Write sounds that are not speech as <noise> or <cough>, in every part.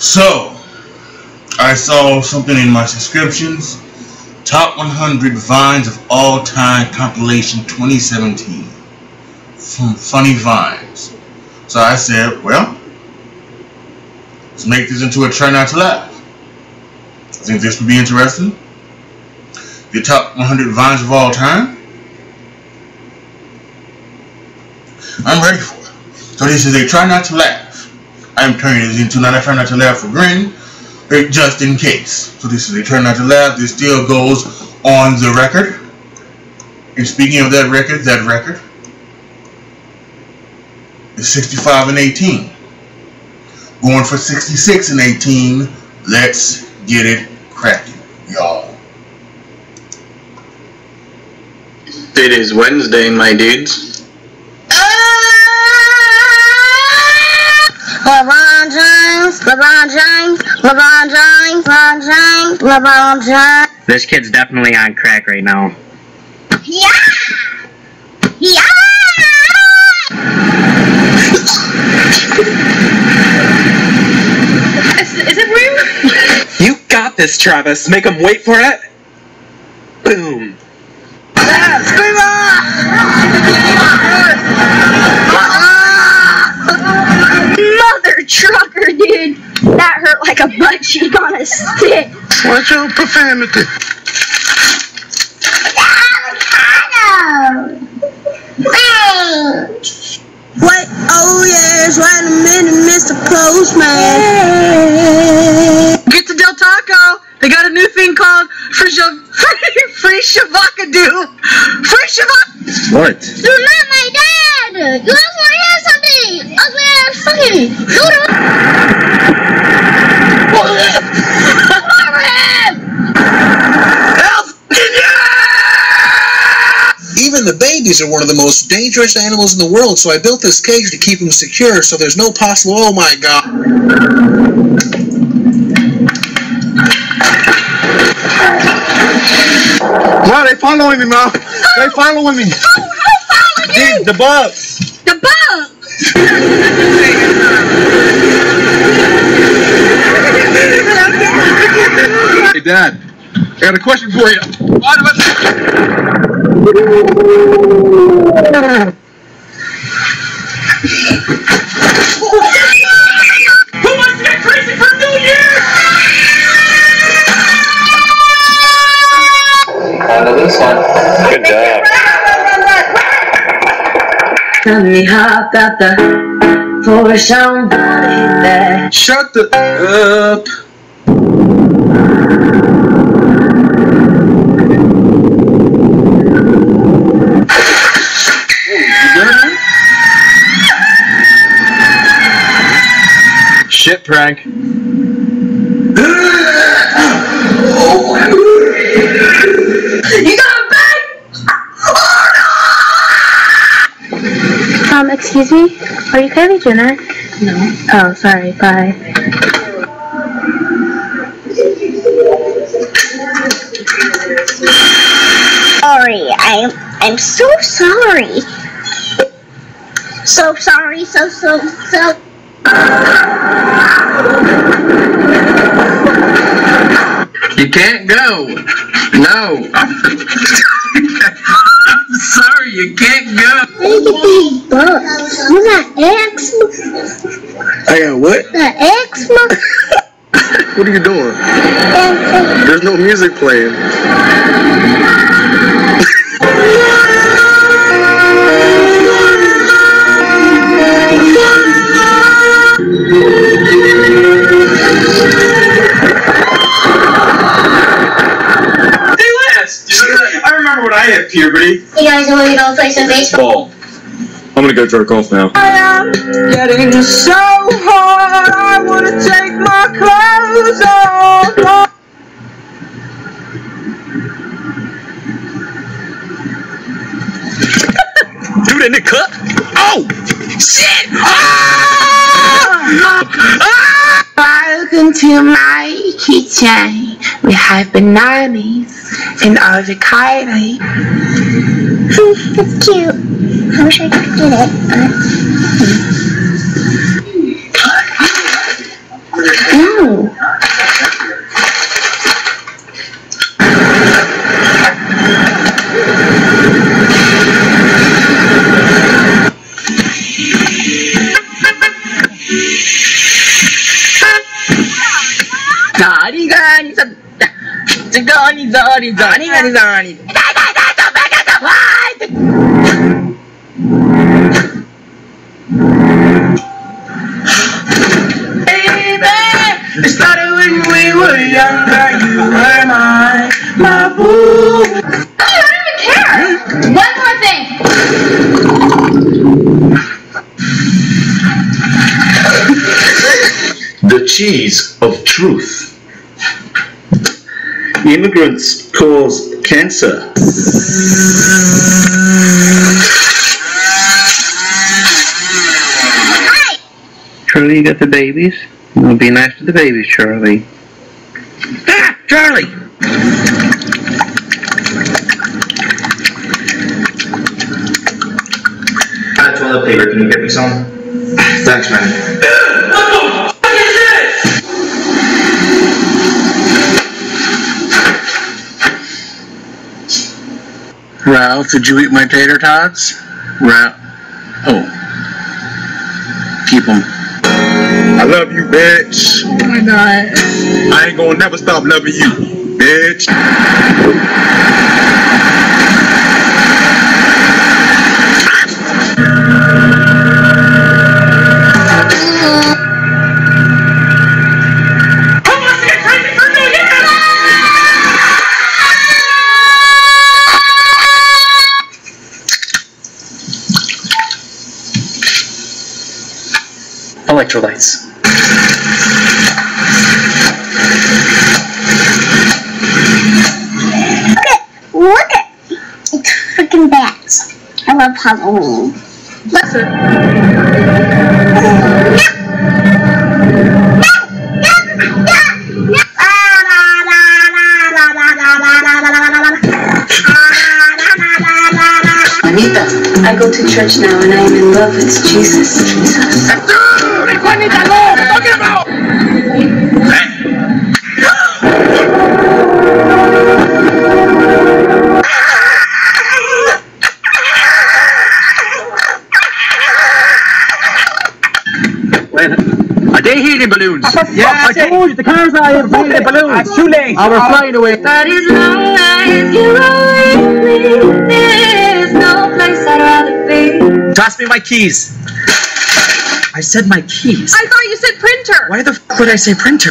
So, I saw something in my subscriptions. Top 100 Vines of All Time compilation 2017 from Funny Vines. So I said, well, let's make this into a try not to laugh. I think this would be interesting. The top 100 Vines of all time. I'm ready for it. So this is a try not to laugh. I'm turning this into not a try not to laugh for grin, just in case. So this is a try not to laugh. This still goes on the record. And speaking of that record, that record is 65 and 18. Going for 66 and 18. Let's get it cracking, y'all. It is Wednesday, my dudes. LeBron James, LeBron James, LeBron James, LeBron James, LeBron James. This kid's definitely on crack right now. Yeah! Yeah! Is, is it real? You got this, Travis. Make him wait for it. Boom. Mother Watch your profanity. Avocado! Thanks! Wait, oh yes, wait a minute, Mr. Postman. Get to Del Taco. They got a new thing called Free Shav- <laughs> Free, free Shavakadoo. Free Shavak. What? You're not my dad! You also want to hear something! Ugly ass fucking noodle! Over him! Even the babies are one of the most dangerous animals in the world, so I built this cage to keep them secure so there's no possible. Oh my god. Wow, they following me, Mom. They following me. <laughs> Oh, Dude, the bugs. The bugs. <laughs> Hey, Dad. I got a question for you. Why do I... Who wants to get crazy for New Year? I this one. Good job. Tell me how about the for somebody that Shut the up. Shit. You got a bag? Um, excuse me? Are you Kylie Jenner? no. Oh, sorry. Bye. Sorry, I'm I'm so sorry. So sorry, so so so You can't go. No. I'm <laughs> sorry, you can't go. Look at these bugs. You got eczema? I got what? Got eczema? <laughs> What are you doing? There's no music playing. I remember when I had puberty. you guys want to go play some baseball? Ball. I'm gonna go jerk off now. I'm getting so hard, I wanna take my clothes off. Dude in the cup. Oh! Shit! Ah! ah! Welcome to my kitchen. We have bananas and avocado. It's cute. I wish I could get it. but- Mm, Johnny, Johnny, Johnny, Johnny. It started when we were younger, you were my, my boo. I don't even care. One more thing. The cheese of truth. Immigrants cause cancer. Charlie, you got the babies? Well, be nice to the babies, Charlie. Ah, Charlie. Out of toilet paper, can you get me some? Thanks, man. <laughs> Ralph, did you eat my tater tots? Ralph. Oh. Keep them. I love you, bitch. Oh my god. I ain't gonna never stop loving you, bitch. I love Halloween. Anita, I go to church now and I am in love with Jesus. Jesus. Balloons? Yeah, I told you, the cars are helium balloons. It's too late. I was flying away. But as long as you are with me, there's no place I'd rather be. Toss me my keys. I said my keys. I thought you said printer. Why the f would I say printer?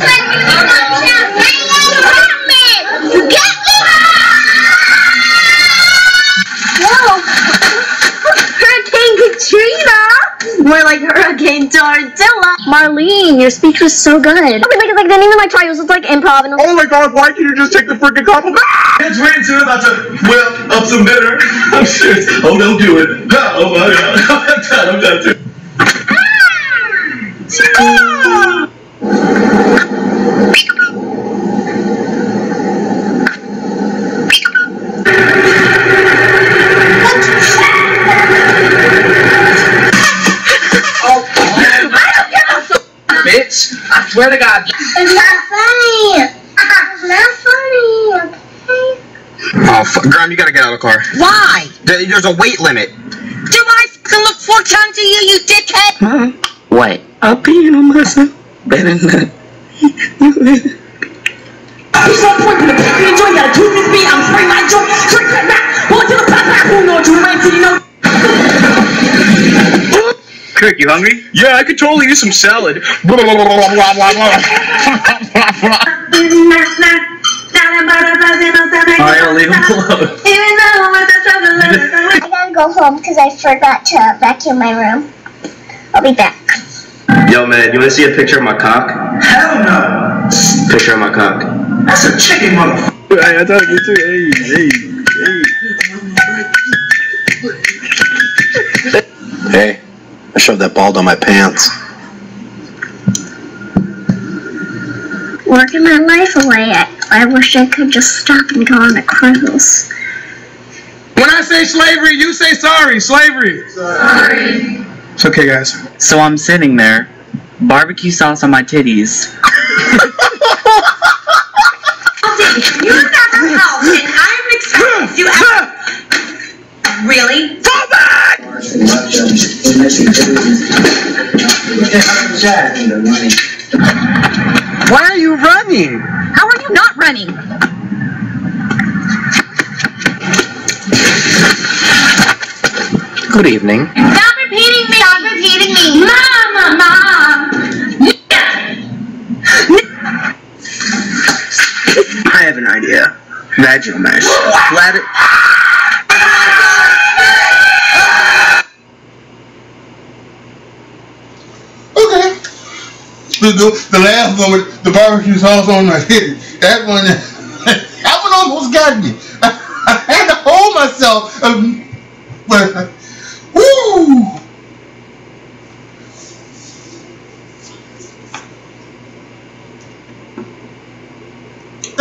More like Hurricane Tortilla. Marlene, your speech was so good. I mean, like, like, then even my try It was just like improv and Oh my god, why can't you just take the freaking compliment? Ah! It's rain soon about to whip up some dinner. I'm oh, serious. Oh, don't do it. Oh my god. <laughs> I'm done. I'm done too. Ah! Bitch, I swear to God. It's not funny. It's not funny. Okay. Oh, f- Graham, you gotta get out of the car. Why? There's a weight limit. Do I fucking look four times to you, you dickhead? What? I'll pee on myself. Better not. He's on point with the pick and joint, gotta keep his beat. I'm spray my joint, straight cut back. Bullet to the back, back. Who knows you ran to you know? Kirk, you hungry? Yeah, I could totally use some salad. <laughs> Blah, blah, blah, blah, blah, blah, blah, blah. Alright, I'll leave him alone. I gotta go home because I forgot to vacuum my room. I'll be back. Yo, man, you wanna see a picture of my cock? Hell no. Picture of my cock. That's a chicken motherfucker. Hey, I thought you too. Hey, hey, hey. Hey, I shoved that ball down my pants. Working my life away. I, I wish I could just stop and go on a cruise. When I say slavery, you say sorry. Slavery. Sorry. It's okay, guys. So I'm sitting there, barbecue sauce on my titties. You got the house, and I'm expecting you out. <laughs> Really? them. Why are you running? How are you not running? Good evening. Stop repeating me! Stop repeating me! Mom! Mom! I have an idea. Magic mesh. it. The, the, last one with the barbecue sauce on my head. <laughs> That one, <laughs> that one almost got me. <laughs> I, had to hold myself. Um, but, woo!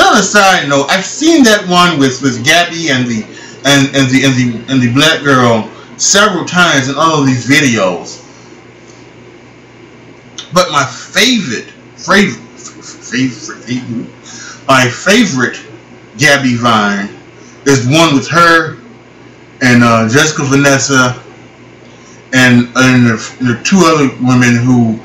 On a side note, I've seen that one with, with Gabby and the and, and the and the and the black girl several times in all of these videos. But my favorite, favorite, favorite, my favorite Gabby Vine is one with her and uh, Jessica Vanessa and and the, the two other women who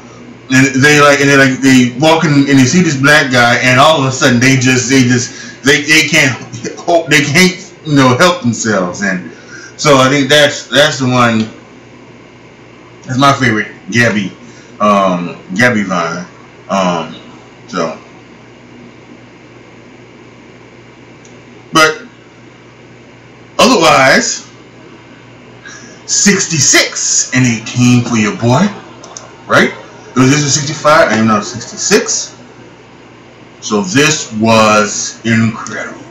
and they like and they like they walk in and they see this black guy and all of a sudden they just they just they, they can't <laughs> hope they can't you know help themselves. And so I think that's that's the one. That's my favorite Gabby um, Gabby Vine. Um, so, but otherwise, 66 and 18 for your boy, right? It was this was 65? I am now 66. So this was incredible.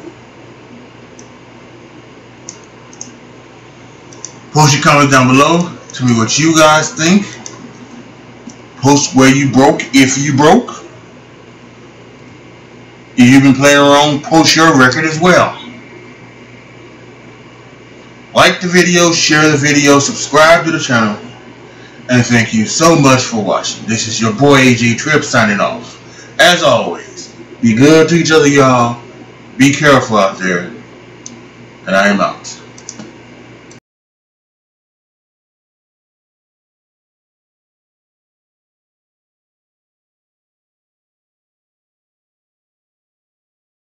Post your comments down below. Tell me what you guys think. Post where you broke, if you broke. If you've been playing around, post your record as well. Like the video, share the video, subscribe to the channel, and thank you so much for watching. This is your boy AJ Trip signing off. As always, be good to each other, y'all. Be careful out there, and I am out.